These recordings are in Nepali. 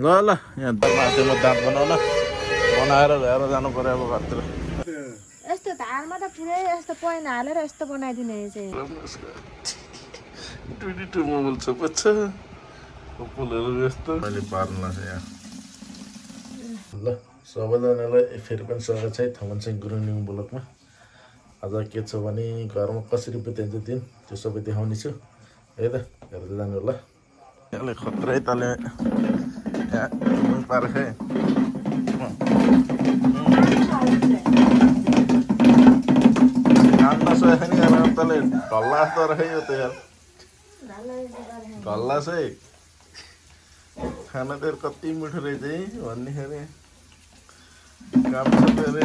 ल ल। यहाँ माथिमा दाँत बनाउन बनाएर ल्याएर जानु पऱ्यो अब घरतिर। यस्तो धारमा त पुरै यस्तो पहिना हालेर यस्तो बनाइदिने चाहिँ ट्वेन्टी टू मोबाइल छ पछ फुलहरू यस्तो। मैले पार्नु यहाँ। ल सबैजनालाई फेरि पनि स्वागत छ। है थमन सिंह गुरुङ न्यु ब्लकमा। आज के छ भने घरमा कसरी बिताइन्छ दिन त्यो सबै देखाउने छु। है त हेर्दै जानु होला। खत्रै तले। यहाँ पारेको है खान नसकेको नि यार तले ढल्ला जस्तो रहेछ यो त यार ढल्ला चाहिँ खाना त कति मिठो रहेछ है भन्नेखेरि काम छ अरे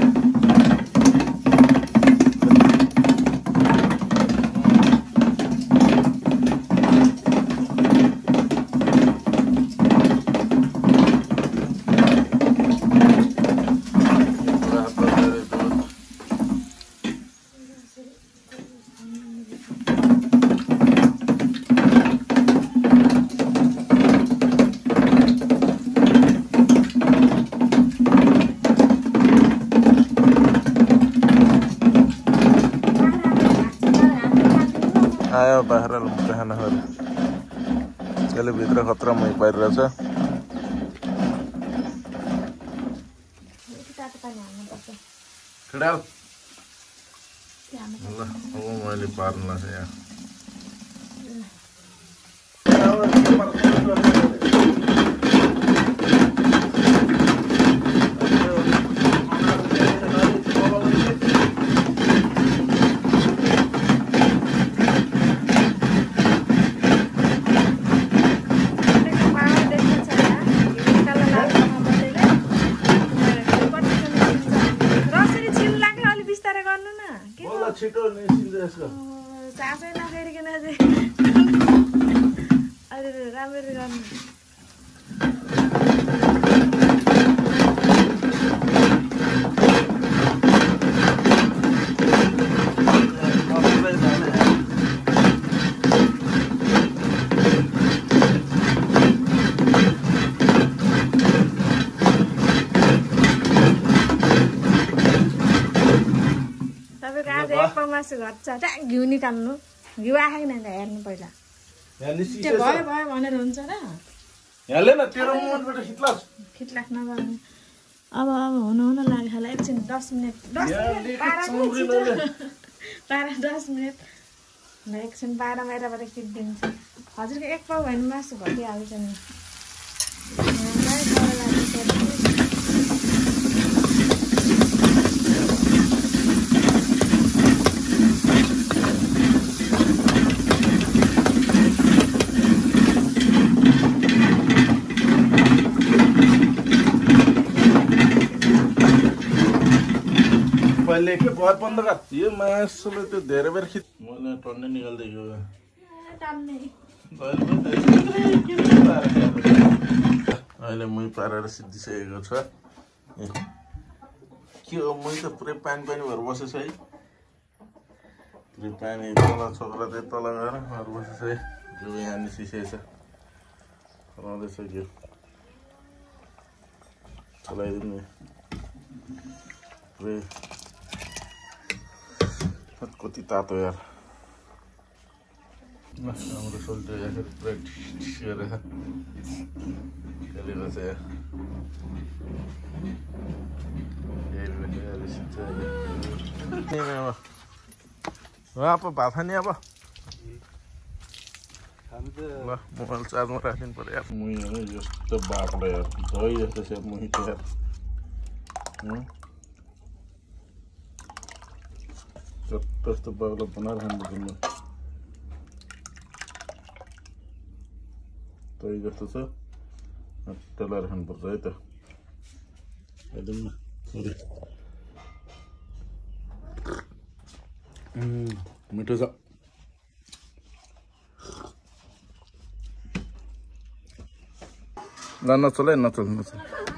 आयो बाहिर खानाहरू यसले भित्र खतरा मै पारिरहेछ। ल अब मैले पार्नु लाग्छ यहाँ रसरी छिल लाग्यो अलिक बिस्तारै गर्नु न के बोला छिटो निस्किन्छ यसको चासै नगरिकन चाहिँ अहिले राम्ररी गर्नु तपाईँको आज एक पाउ मासु घट्छ ट्याक घिउ निकाल्नु घिउ आएको कि त हेर्नु पहिला। त्यो भयो भयो भनेर हुन्छ र। न नगर्नु। अब अब हुनु हुन लाग्यो होला एकछिन दस मिनट। दस मिनट बाह्र दस मिनट। एकछिन बाह्र बाहिरबाट खिचिदिन्छु हजुरको एक पाउ भयो भने मासु घटिहाल्छ नि। के घर बन्द गर यो मासुले त्यो धेरै बेर खिच मैले टन्नै निकालिदिएको टान्ने अहिले मै पारेर सिद्धिसकेको छ के हो मै त पुरै पानी पानी भएर बसेछ है। पुरै पानी तल छोक्रा चाहिँ तल गएर भएर बसेछ है। जो यहाँ निस्किसकेको छ रहँदैछ घिउ चलाइदिनु नि कति तातो यार हाम्रो सोल्टो यार पुरै टिस गरेर खेलेको छ यार अब भात खाने अब ल मोबाइल चार्जमा राखिदिनु पऱ्यो यार मुही है यस्तो बाक्लो यार दही जस्तो छ मुही त यार जस्तो बाग्लो बनाएर खानुपर्छ म दही जस्तो छ टलाएर खानुपर्छ है त एकदम न मिठो छ ल नचल है नचल नचल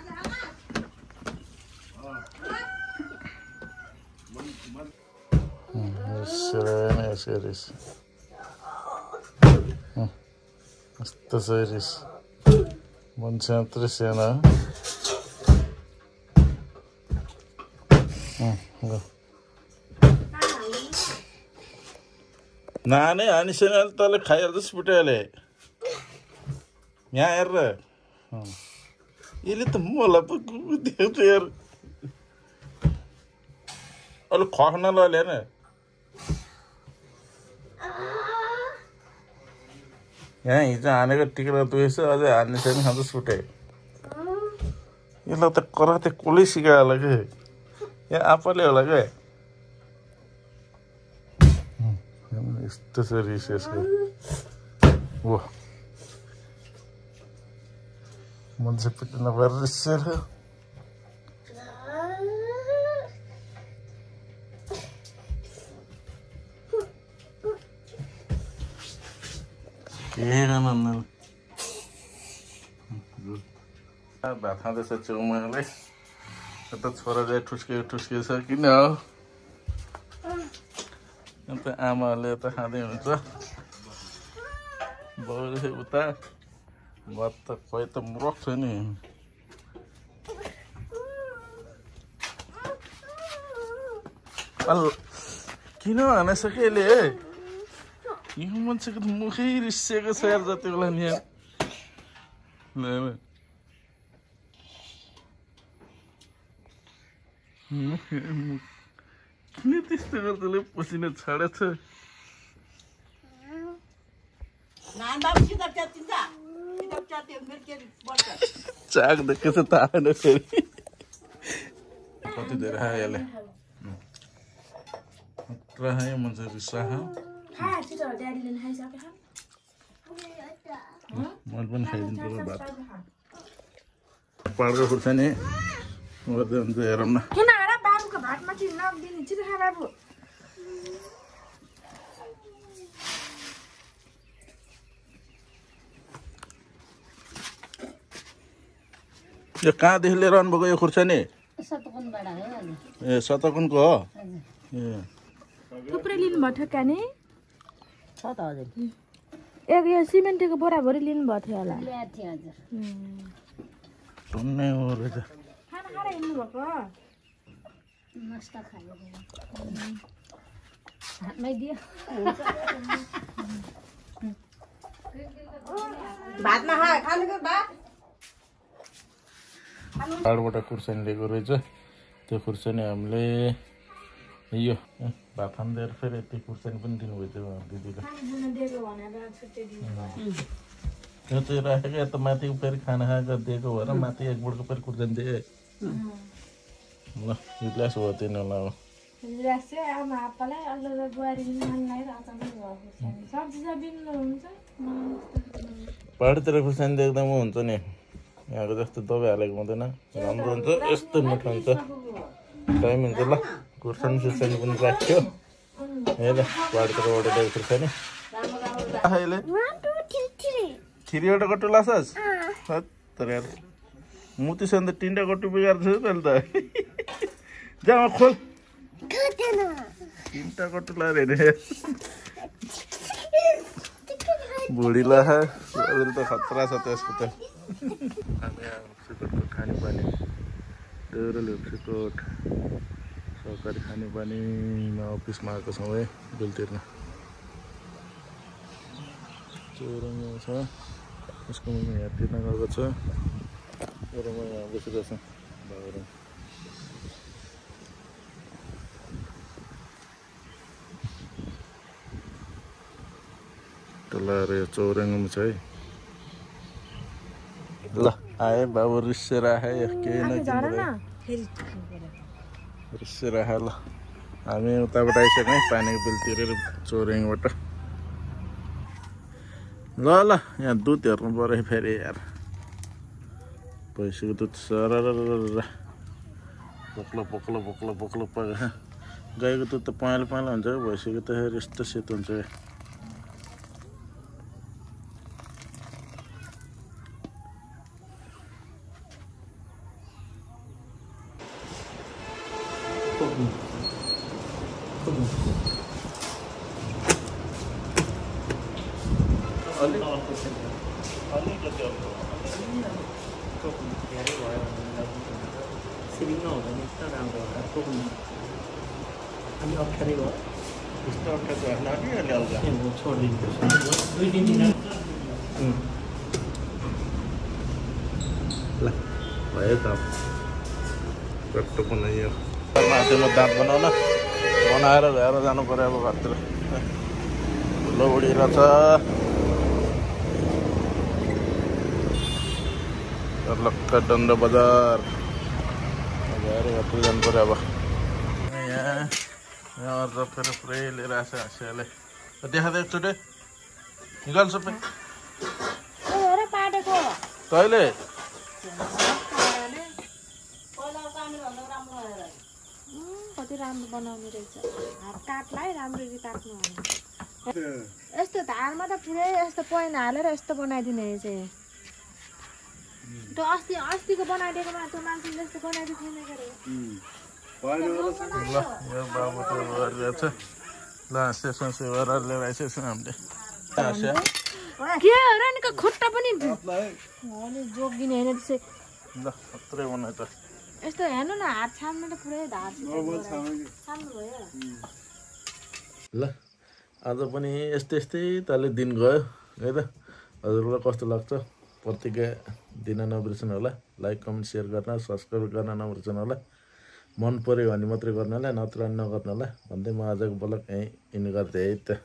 नानै खाइहाल्छस् पुट्याले यहाँ हेर अँ। यसले त मलाई पो देख्छ यार अलिक खख्न लले हेर्न यहाँ हिजो हानेको टिक्रा दुखेछ अझै हान्ने खाँदैछ पुट्याए यसलाई त कराते कसले सिकायो होला कि यहाँ आफैले होला यस्तो छ रिस यसको पिट्नु भात खाँदैछ चेउमाले यता छोरा चाहिँ ठुस्के ठुस्के छ किन हो अन्त आमाहरूले यता खाँदै हुन्छ बाउले उता भात त खोइ त मुरक छ नि। किन हानेसक्यो यसले है यो मान्छेको त मुखै रिसिएको छ यार जति बेला नि किन त्यस्तो गर्दाले पसिना छाडेछ चाक देखेछ त आएन फेरि कति धेरै खायो यसले खायो मान्छे रिसा खा छिटो ड्याडीले नि। खाइसक्यो खा मैले पनि खाइदिनु पर्यो भात पाहाडको खुर्सानी गर्दै हुन्छ हेरौँ न किन र बाबुको भातमाथि नदिने छिटो खा बाबु यो कहाँदेखि लिएर आउनुभएको यो हो अनि ए सतकुनको हो ए थुप्रै लिनुभएको थियो काने छ त हजुर एक यो सिमेन्टको बोराभरि लिनुभएको थियो होला टन्नै हो रहेछ खाना खाएर हिँड्नुभएको नास्ता खायो हातमै दियो भातमा खुर्सानी लिएको रहेछ। त्यो खुर्सानी हामीले यो भात खाँदै फेरि यति खुर्सानी पनि दिनुभयो त्यो दिदीले खाना दिएको भनेर छुट्टै दिनुभयो त्यो चाहिँ राखेको यता माथि फेरि खाना खाएको दिएको भएर माथि एक बोटको फेरि खुर्सानी दिएँ। ल गिलास भयो तिनीहरूलाई अब ग्लास चाहिँ आमा आप्पालाई अल्लो बुहारी नानीलाई र अचानक भयो खुर्सानी सब्जी सब बिन्नुहुन्छ पाहाडतिर खुर्सानी देख्दा म हुन्छ नि यहाँको जस्तो दबाई हालेको हुँदैन राम्रो हुन्छ यस्तो मिठो हुन्छ टाइम हुन्छ ल खुर्सानी सुर्सानी पनि राख्यो हे ल पाहाडतिरबाट ल्याएको खुर्सानी अहिले खिरीबाट लाछस् तर यार मुतीसँग त तिनवटा गट्टु बिगार्छ त जामा खोल तिनवटा गट्टु लाएर हेरे बुढीलाई शरीर त खतरा छ त्यसको त हामी सिकोटको खानेपानी डेरो सिकोट सरकारी खानेपानीमा अफिसमा आएको छौँ है बिल तिर्न चौरङ्गा छ उसको मम्मी यहाँ तिर्न गएको छ र म यहाँ बसिरहेको छु बाबाहरू तल यो चौरङ्गामा छ है ल आए बाबु रिसेर आए केही न रिसेर आए ल हामी उताबाट आइसक्यौँ है पानीको बिल तिरेर चौरङ्गाबाट ल ल यहाँ दुध हेर्नु पऱ्यो है फेरि यार भैँसीको दुध सर पोक्लो पोक्लो पोक्लो पोक्लो पका गाईको दुध त पहेँलो पहेँलो हुन्छ भैँसीको त यस्तो सेतो हुन्छ अलिक अलिकति अर्को धेरै भयो भने सिलिङ नहुँदैन एकदम राम्रो होला पुग्नु अलिक अप्ठ्यारै भयो यस्तो अप्ठ्यारो होइन कि अलि हल्का छोडिदिन्छु दुई तिन दिन ल भयो त चट्ट बनाइयो माथिमा दाँत बनाउन बनाएर ल्याएर जानु पऱ्यो अब घरतिर ठुलो उडिरहेछ लक्क डन्ड बजार जानु पऱ्यो अब यहाँ यहाँ अर्थ फेरि पुरै लिएर आएको छ हाँसियाले देखा त एकचोटि निकाल सबै पाटेको कहिले कति राम्रो बनाउने रहेछ हात काट्लाई राम्ररी काट्नु भने यस्तो धारमा त पुरै यस्तो पैना हालेर यस्तो बनाइदिने त्यो अस्ति अस्तिको बनाइदिएकोमा त्यो मान्छेले जस्तो बनाइदिएको थिएन यो बाबु त गरिरहेछ ल हाँसिया साँसिया गरेर लिएर आइसकेको हामीले हाँसिया के हो र नि खुट्टा पनि अलिक जोगिने होइन त्यसै ल खत्रै बनायो त यस्तो हेर्नु न हात छाम्नु त पुरै धार छाम्नु भयो ल आज पनि यस्तै यस्तै ताले दिन गयो है त हजुरलाई कस्तो लाग्छ प्रतिक्रिया दिन नबिर्सनु होला लाइक कमेन्ट सेयर गर्न सब्सक्राइब गर्न नबिर्सनु होला मन पऱ्यो भने मात्रै गर्नु होला नत्र नगर्नु होला भन्दै म आजको ब्लग यहीँ इन गर्दै है त